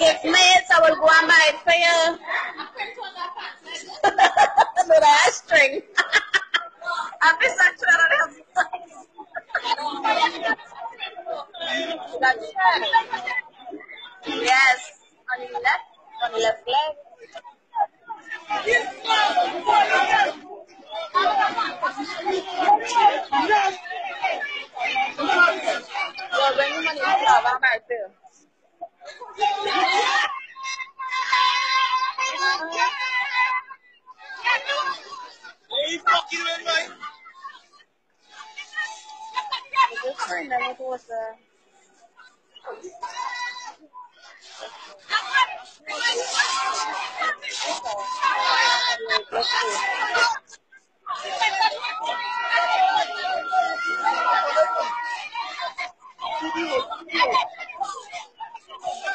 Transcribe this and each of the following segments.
Give minutes, I will go and buy it for you. no, that string. I miss that That's Yes, on the left, on the left leg. Well, when you money, I'm back too. Hey, fucking with me.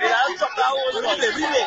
Mira, chocado, no te vive.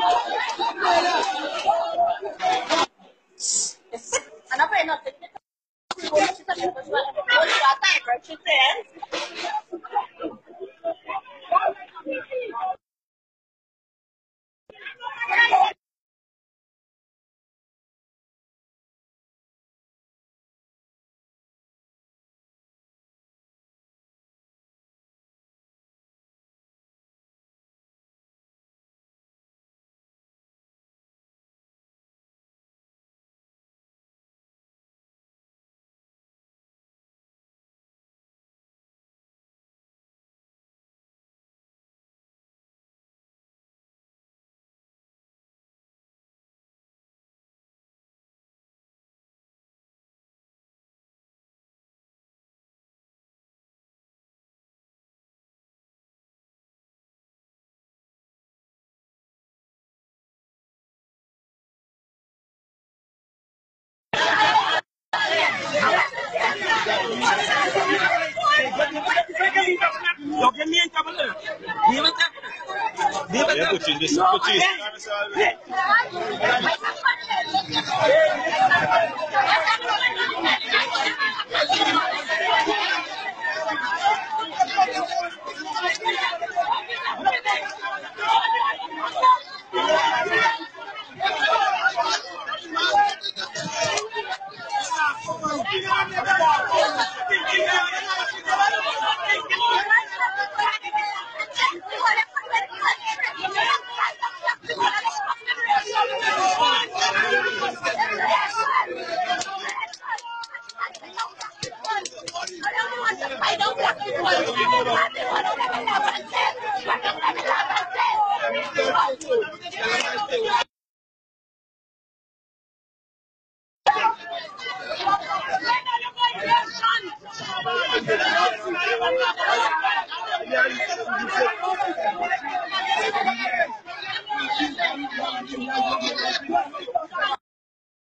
é putista, esse é putista. Obrigado,